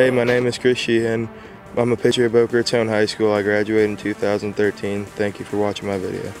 Hey, my name is Chris Sheehan. I'm a pitcher at Boca Raton High School. I graduated in 2013. Thank you for watching my video.